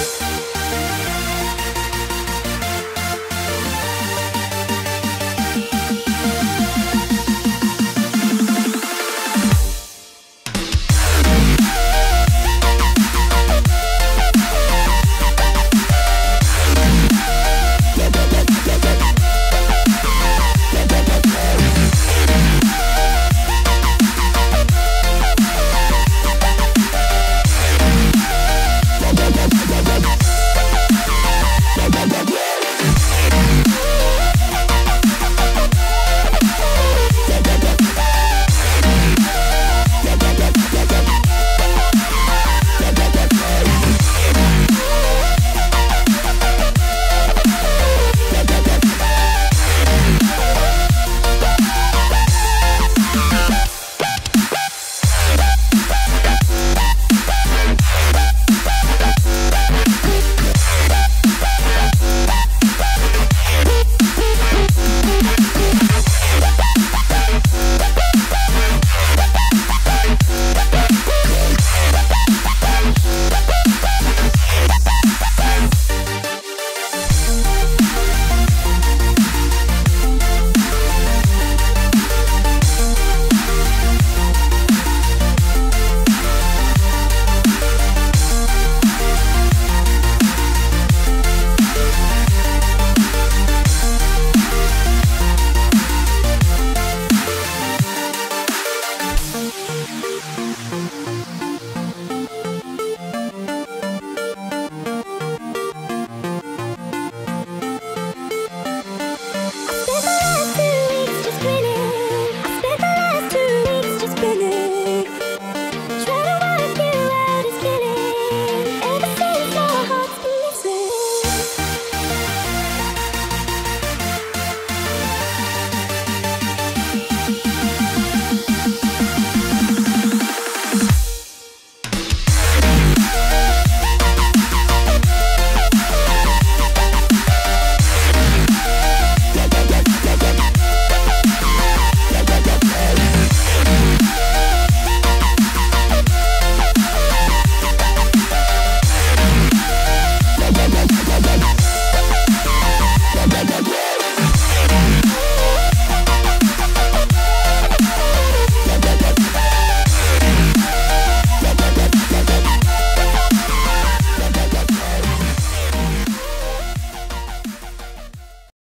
うん。Música